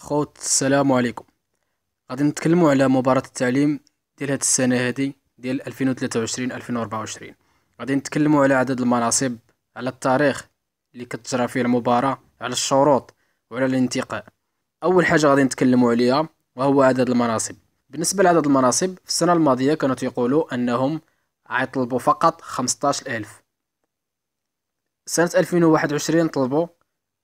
خوت السلام عليكم. غادي نتكلموا على مباراة التعليم ديال هاد السنة هادي ديال 2023 2024 غادي نتكلموا على عدد المناصب على التاريخ اللي كتجرى فيه المباراة على الشروط وعلى الانتقاء. أول حاجة غادي نتكلموا عليها وهو عدد المناصب. بالنسبة لعدد المناصب في السنة الماضية كانوا تيقولوا أنهم غيطلبوا فقط 15000 سنة 2021 طلبوا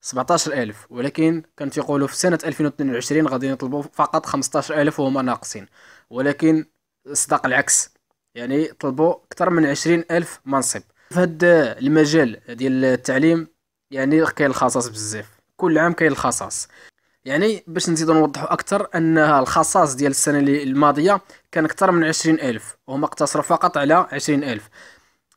17000 ولكن كان تيقولوا في سنة 2022 غادي يطلبوا فقط 15000 وهما ناقصين. ولكن صدق العكس يعني طلبوا أكثر من 20000 منصب. في هذا المجال ديال التعليم يعني كاين الخصاص بزاف كل عام كاين الخصاص. يعني باش نزيدو نوضحو أكثر أن الخصاص ديال السنة الماضية كان أكثر من 20000 وهما اقتصروا فقط على 20000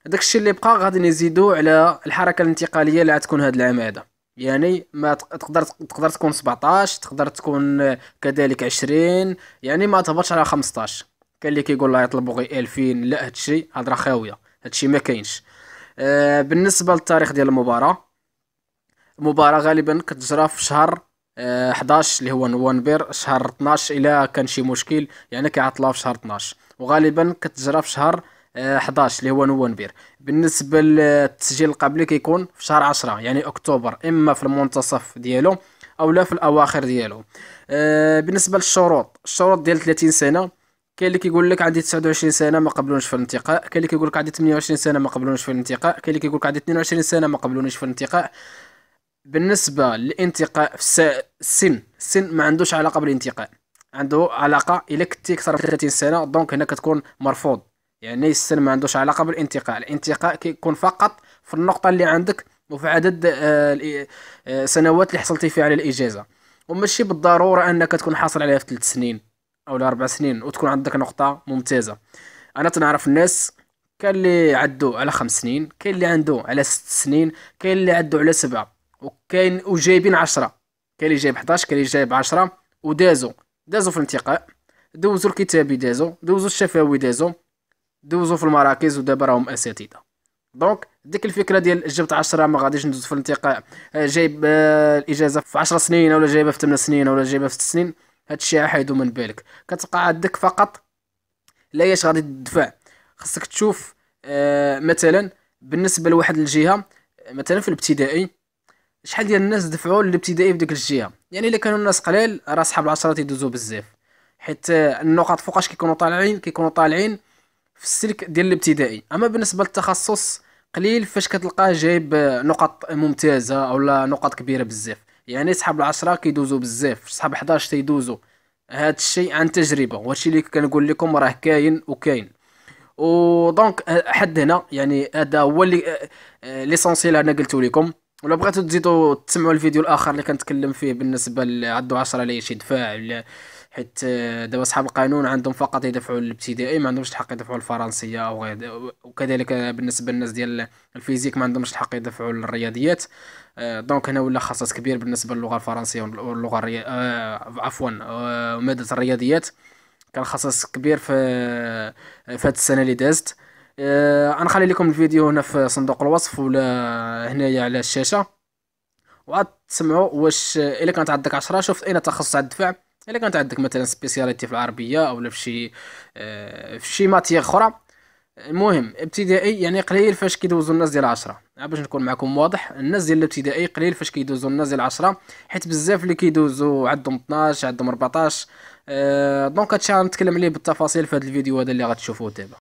داكشي اللي بقى غادي نزيدو على الحركة الانتقالية اللي غتكون هذا العام هذا. يعني ما تقدر تقدر تكون 17 تقدر تكون كذلك 20 يعني ما تهبطش على 15 كاين اللي كيقول لا يطلبوا غير 2000 لا هادشي هضره خاوية هادشي ما كاينش. آه بالنسبة للتاريخ ديال المباراة المباراة غالبا كتجرى في شهر آه 11 اللي هو نوفمبر شهر 12 إلى كان شي مشكل يعني كيعطلوها في شهر 12 وغالبا كتجرى في شهر 11 اللي هو نوفمبر بالنسبة للتسجيل القبلي كيكون في شهر 10 يعني أكتوبر إما في المنتصف ديالو أو لا في الأواخر ديالو. آه بالنسبة للشروط الشروط ديال 30 سنة كاين اللي كيقول لك عندي 29 سنة ما قبلونيش في الانتقاء كاين اللي كيقول لك عندي 28 سنة ما قبلونيش في الانتقاء كاين اللي كيقول لك عندي 22 سنة ما قبلونيش في الانتقاء. بالنسبة للانتقاء في السن السن ما عندوش علاقة بالانتقاء عنده علاقة إلا كنتي أكثر من 30 سنة دونك هنا كتكون مرفوض. يعني السن ما عندوش علاقة بالانتقاء الانتقاء كيكون فقط في النقطة اللي عندك وفي عدد السنوات آه، اللي حصلتي فيها على الإجازة. وماشي بالضرورة أنك تكون حاصل عليها في ثلاث سنين أو أربع سنين وتكون عندك نقطة ممتازة. أنا تنعرف الناس كاين اللي عدو على خمس سنين كاين اللي عنده على ست سنين كاين اللي عدو على سبعة وكاين وجايبين عشرة. كاين اللي جايب 11 كاين اللي جايب عشرة ودازو. دازو في الانتقاء دوزو الكتابي دازو دوزو الشفوي دازو. دوزو في المراكز ودابا راهم أساتذة. donc ديك الفكرة ديال جبت 10 ما غاديش ندوز في الانتقاء آه، جايب آه، الإجازة في 10 سنين ولا جايبها في 8 سنين ولا جايبها في 6 سنين هادشي حيدو من بالك. كتبقى عندك فقط لا ياش غادي تدفع. خاصك تشوف آه مثلا بالنسبة لواحد الجهة مثلا في الابتدائي شحال ديال الناس دفعوا للابتدائي في ديك الجهة؟ يعني إلا كانوا الناس قليل راه صحاب العشرات يدوزوا بزاف. حيت النقاط فوقاش كيكونوا طالعين كيكونوا طالعين في السلك ديال الابتدائي. أما بالنسبة للتخصص قليل فاش كتلقاه جايب نقط ممتازة أولا نقط كبيرة بزاف. يعني صحاب العشرة كيدوزو بزاف صحاب 11 تيدوزو. هاد الشيء عن تجربة وهادشي اللي كنقول لكم راه كاين وكاين. و donc حد هنا يعني هذا هو اللي l'essentiel أنا قلت لكم. ولا بغيتو تزيدوا تسمعوا الفيديو الآخر اللي كنتكلم فيه بالنسبة لعدو 10 ليش يدفع حيت آه، دابا صحاب القانون عندهم فقط يدفعوا الابتدائي ما عندهمش الحق يدفعوا الفرنسية أو غير وكذلك بالنسبة للناس ديال ال physique ما عندهمش الحق يدفعوا الرياضيات آه، donc هنا ولا خصص كبير بالنسبة للغة الفرنسية واللغة الري... آه عفوا آه مادة الرياضيات. كان خصص كبير في في هاد السنة اللي دازت. آه غنخلي لكم الفيديو هنا في صندوق الوصف ولا هنايا على الشاشة. وعاد تسمعوا واش إلا كانت عندك عشرة شوف أين تخصص الدفع. إلا كانت عندك مثلا spécialité في العربية أو في شي آه، في شي matière أخرى. المهم ابتدائي يعني قليل فاش كيدوزو الناس ديال العشرة باش نكون معكم واضح. الناس ديال الابتدائي قليل فاش كيدوزو الناس ديال العشرة حيت بزاف اللي كيدوزو عندهم 12 عندهم 14 أه دونك هادشي غنتكلم عليه بالتفاصيل في هذا الفيديو هذا اللي غتشوفوه دابا.